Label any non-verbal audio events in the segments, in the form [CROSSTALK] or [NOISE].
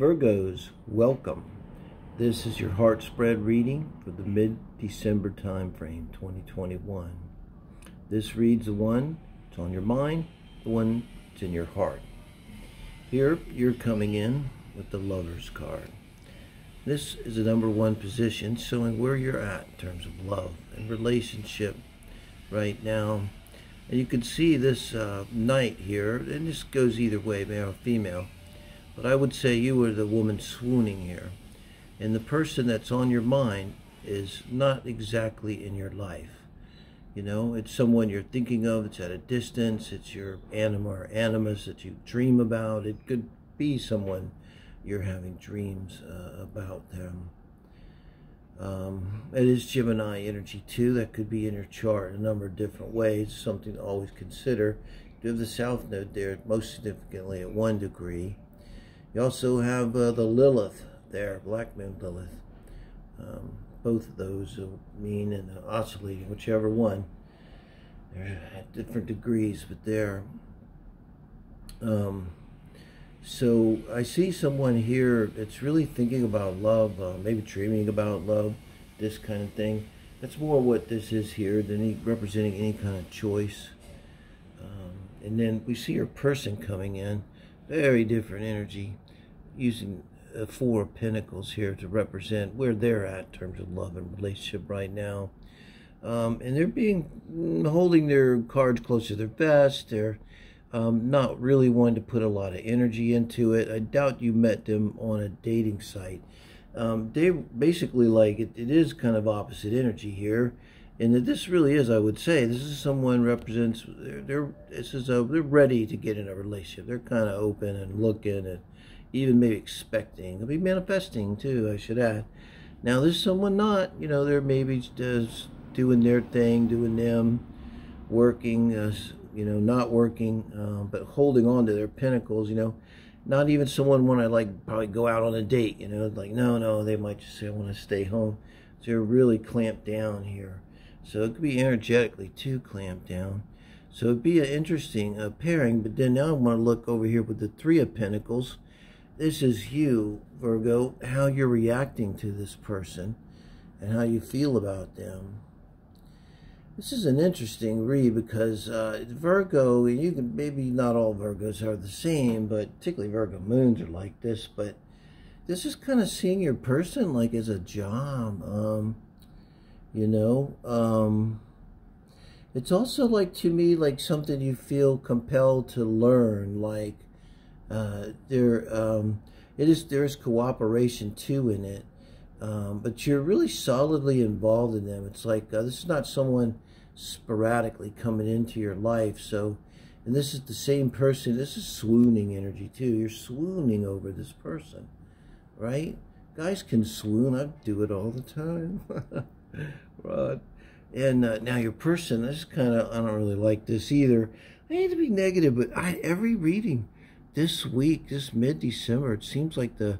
Virgos, welcome. This is your heart spread reading for the mid-December time frame, 2021. This reads the one that's on your mind, the one that's in your heart. Here, you're coming in with the Lover's card. This is the number one position, showing where you're at in terms of love and relationship right now. And you can see this uh, knight here, and this goes either way, male or female. But I would say you are the woman swooning here. And the person that's on your mind is not exactly in your life. You know, it's someone you're thinking of, it's at a distance, it's your anima or animus that you dream about. It could be someone you're having dreams uh, about them. Um, it is Gemini energy too. That could be in your chart in a number of different ways. Something to always consider. You have the South Node there, most significantly at one degree. You also have uh, the Lilith there, Black Moon Lilith. Um, both of those mean and oscillating, whichever one. They're at different degrees, but they're um, so I see someone here that's really thinking about love, uh, maybe dreaming about love, this kind of thing. That's more what this is here than any, representing any kind of choice. Um, and then we see her person coming in, very different energy, using uh, four pentacles here to represent where they're at in terms of love and relationship right now. Um, and they're being mm, holding their cards close to their vest. They're um, not really wanting to put a lot of energy into it. I doubt you met them on a dating site. Um, they basically like it, it is kind of opposite energy here. And that this really is, I would say, this is someone represents, they're, they're this is a, they're ready to get in a relationship. They're kind of open and looking and even maybe expecting. They'll be manifesting too, I should add. Now, there's someone not, you know, they're maybe just doing their thing, doing them, working, uh, you know, not working, um, but holding on to their pentacles, you know. Not even someone want to like probably go out on a date, you know, like no, no, they might just say I want to stay home. So they're really clamped down here. So it could be energetically too clamped down. So it'd be an interesting uh, pairing. But then now I want to look over here with the Three of Pentacles. This is you, Virgo, how you're reacting to this person and how you feel about them. This is an interesting read because uh, Virgo, and you can maybe not all Virgos are the same, but particularly Virgo moons are like this. But this is kind of seeing your person like as a job. Um, you know, um, it's also like to me like something you feel compelled to learn. Like uh, there, um, it is there's cooperation too in it. Um, but you're really solidly involved in them. It's like uh, this is not someone sporadically coming into your life. So, and this is the same person. This is swooning energy too. You're swooning over this person, right? Guys can swoon. I do it all the time. [LAUGHS] right. And uh, now your person, this is kind of, I don't really like this either. I hate to be negative, but I, every reading this week, this mid-December, it seems like the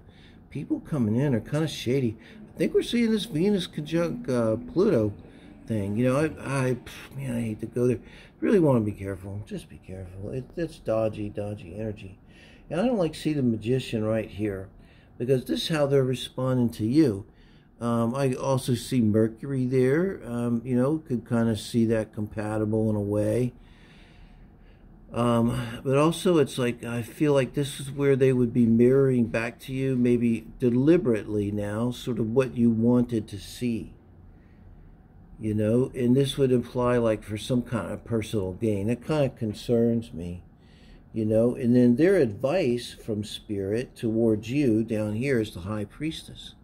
people coming in are kind of shady. I think we're seeing this Venus conjunct uh, Pluto thing. You know, I, I, man, I hate to go there. Really want to be careful. Just be careful. It, it's dodgy, dodgy energy. And I don't like see the magician right here because this is how they're responding to you. Um, I also see Mercury there. Um, you know, could kind of see that compatible in a way. Um, but also, it's like I feel like this is where they would be mirroring back to you, maybe deliberately now, sort of what you wanted to see you know, and this would imply like for some kind of personal gain. That kind of concerns me, you know, and then their advice from spirit towards you down here is the high priestess.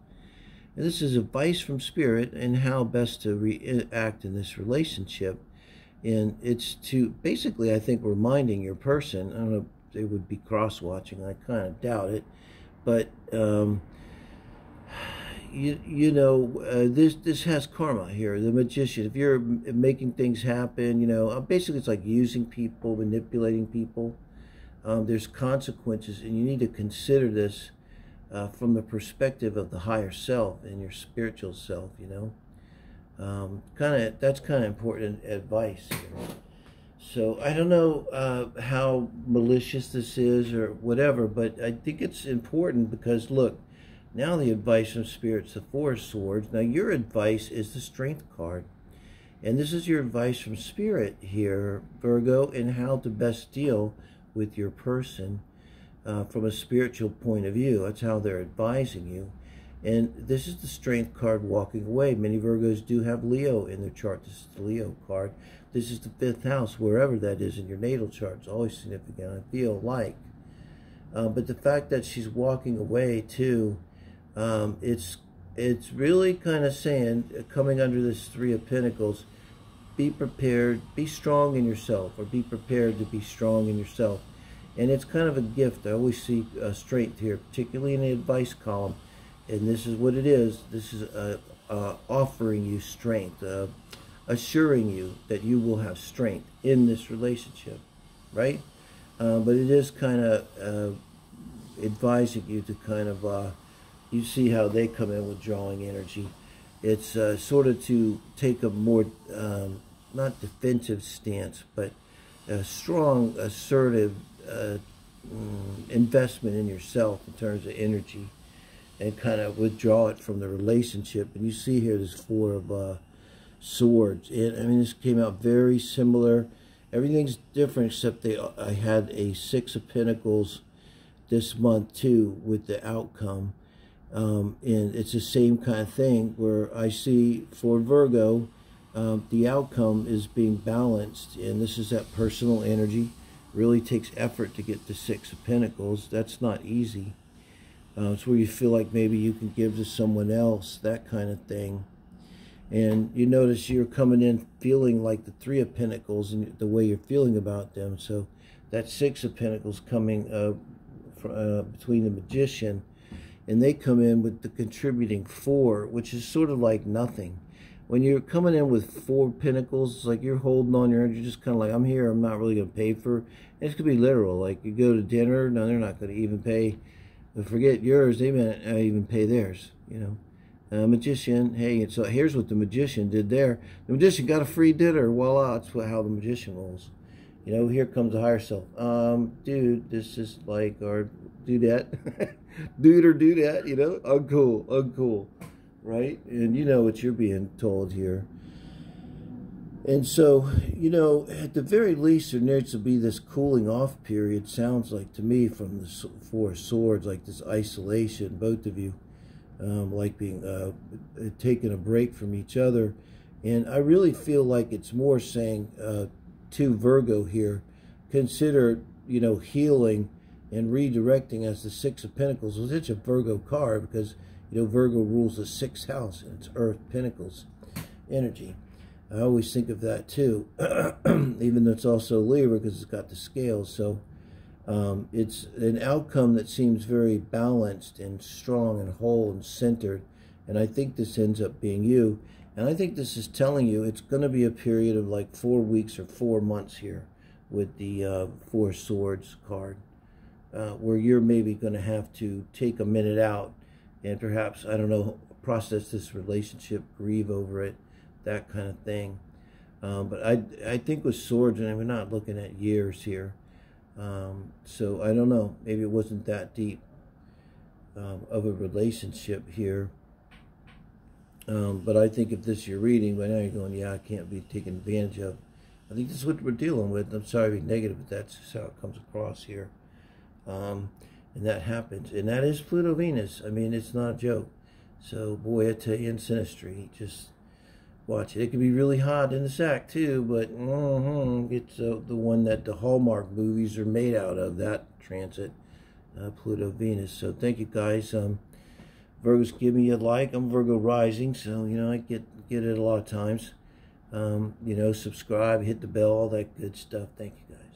And this is advice from spirit and how best to react in this relationship. And it's to basically, I think, reminding your person, I don't know they would be cross watching, I kind of doubt it, but um, you you know uh, this this has karma here. The magician if you're making things happen you know uh, basically it's like using people manipulating people. Um, there's consequences and you need to consider this uh, from the perspective of the higher self and your spiritual self you know um, kind of that's kind of important advice here. So I don't know uh, how malicious this is or whatever, but I think it's important because look, now the advice from spirits, the four swords. Now your advice is the strength card. And this is your advice from spirit here, Virgo, in how to best deal with your person uh, from a spiritual point of view. That's how they're advising you. And this is the strength card walking away. Many Virgos do have Leo in their chart. This is the Leo card. This is the fifth house, wherever that is in your natal chart. It's always significant, I feel like. Uh, but the fact that she's walking away too, um, it's it's really kind of saying, uh, coming under this Three of Pentacles, be prepared, be strong in yourself, or be prepared to be strong in yourself. And it's kind of a gift. I always see uh, strength here, particularly in the advice column. And this is what it is. This is uh, uh, offering you strength, uh, assuring you that you will have strength in this relationship, right? Uh, but it is kind of uh, advising you to kind of, you see how they come in with drawing energy. It's sort of to take a more, um, not defensive stance, but a strong, assertive uh, mm, investment in yourself in terms of energy and kind of withdraw it from the relationship. And you see here there's four of uh, swords. And I mean, this came out very similar. Everything's different except they. I had a six of pentacles this month too with the outcome. Um, and it's the same kind of thing where I see for Virgo, um, the outcome is being balanced. And this is that personal energy really takes effort to get the Six of Pentacles. That's not easy. Uh, it's where you feel like maybe you can give to someone else, that kind of thing. And you notice you're coming in feeling like the Three of Pentacles and the way you're feeling about them. So that Six of Pentacles coming uh, uh, between the Magician, and they come in with the contributing Four, which is sort of like nothing when you're coming in with four pentacles, it's like you're holding on your, you're just kind of like, I'm here, I'm not really going to pay for, And this could be literal, like you go to dinner, no, they're not going to even pay, forget yours, they may not even pay theirs, you know. A magician, hey, so here's what the magician did there. The magician got a free dinner, voila, that's what, how the magician rolls. You know, here comes the higher self. Um, dude, this is like, or do that. dude or do that, you know, uncool, uncool right? And you know what you're being told here. And so, you know, at the very least, there needs to be this cooling off period, sounds like to me, from the Four Swords, like this isolation, both of you, um, like being uh, taking a break from each other. And I really feel like it's more saying uh, to Virgo here, consider, you know, healing and redirecting as the Six of Pentacles. Well, it's a Virgo card because you know, Virgo rules the sixth house, and it's Earth, Pentacles, energy. I always think of that too, [CLEARS THROAT] even though it's also Libra because it's got the scales. So um, it's an outcome that seems very balanced and strong and whole and centered. And I think this ends up being you. And I think this is telling you it's going to be a period of like four weeks or four months here with the uh, Four Swords card, uh, where you're maybe going to have to take a minute out and perhaps, I don't know, process this relationship, grieve over it, that kind of thing. Um, but I, I think with swords, and we're not looking at years here. Um, so I don't know. Maybe it wasn't that deep um, of a relationship here. Um, but I think if this is your reading, by now you're going, yeah, I can't be taken advantage of. I think this is what we're dealing with. I'm sorry to be negative, but that's how it comes across here. Um, and that happens. And that is Pluto Venus. I mean, it's not a joke. So, boy, I tell you, in Synastry, just watch it. It can be really hot in the sack, too, but mm -hmm, it's uh, the one that the Hallmark movies are made out of, that transit, uh, Pluto Venus. So, thank you guys. Um, Virgos, give me a like. I'm Virgo rising, so, you know, I get, get it a lot of times. Um, you know, subscribe, hit the bell, all that good stuff. Thank you, guys.